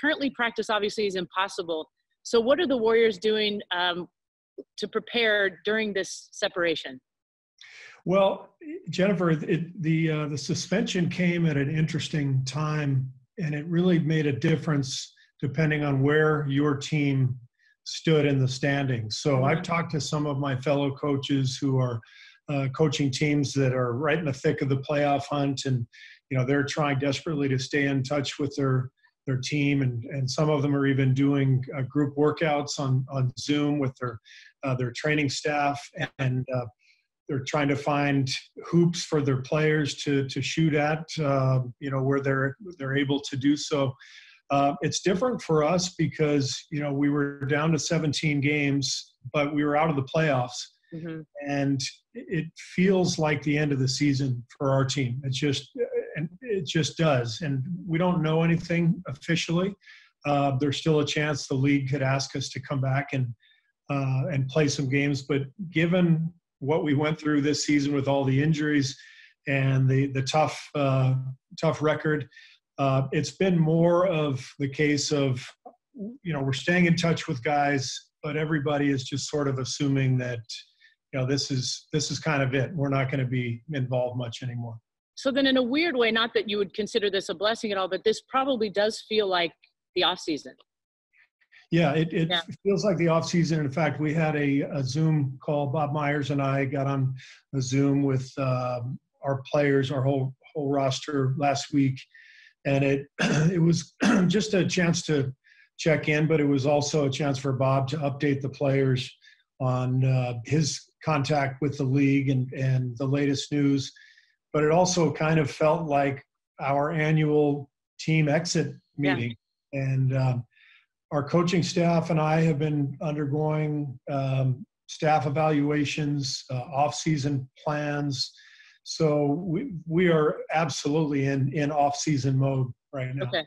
currently practice obviously is impossible. So what are the Warriors doing um, to prepare during this separation? Well, Jennifer, it, the uh, the suspension came at an interesting time, and it really made a difference depending on where your team stood in the standings. So I've talked to some of my fellow coaches who are uh, coaching teams that are right in the thick of the playoff hunt, and you know they're trying desperately to stay in touch with their their team, and and some of them are even doing uh, group workouts on on Zoom with their uh, their training staff and uh, they're trying to find hoops for their players to to shoot at, uh, you know, where they're they're able to do so. Uh, it's different for us because you know we were down to 17 games, but we were out of the playoffs, mm-hmm. and it feels like the end of the season for our team. It just it just does, and we don't know anything officially. Uh, there's still a chance the league could ask us to come back and uh, and play some games, but given what we went through this season with all the injuries and the the tough uh, tough record. Uh, it's been more of the case of you know we're staying in touch with guys, but everybody is just sort of assuming that you know this is this is kind of it. We're not going to be involved much anymore. So then, in a weird way, not that you would consider this a blessing at all, but this probably does feel like the off season. Yeah, it, it yeah. feels like the off season. In fact, we had a, a, Zoom call. Bob Myers and I got on a Zoom with um, our players, our whole whole roster last week, and it it was just a chance to check in, but it was also a chance for Bob to update the players on uh, his contact with the league and and the latest news. But it also kind of felt like our annual team exit meeting, yeah. and um, our coaching staff and I have been undergoing um, staff evaluations, uh, off-season plans. So we we are absolutely in in off-season mode right now. Okay.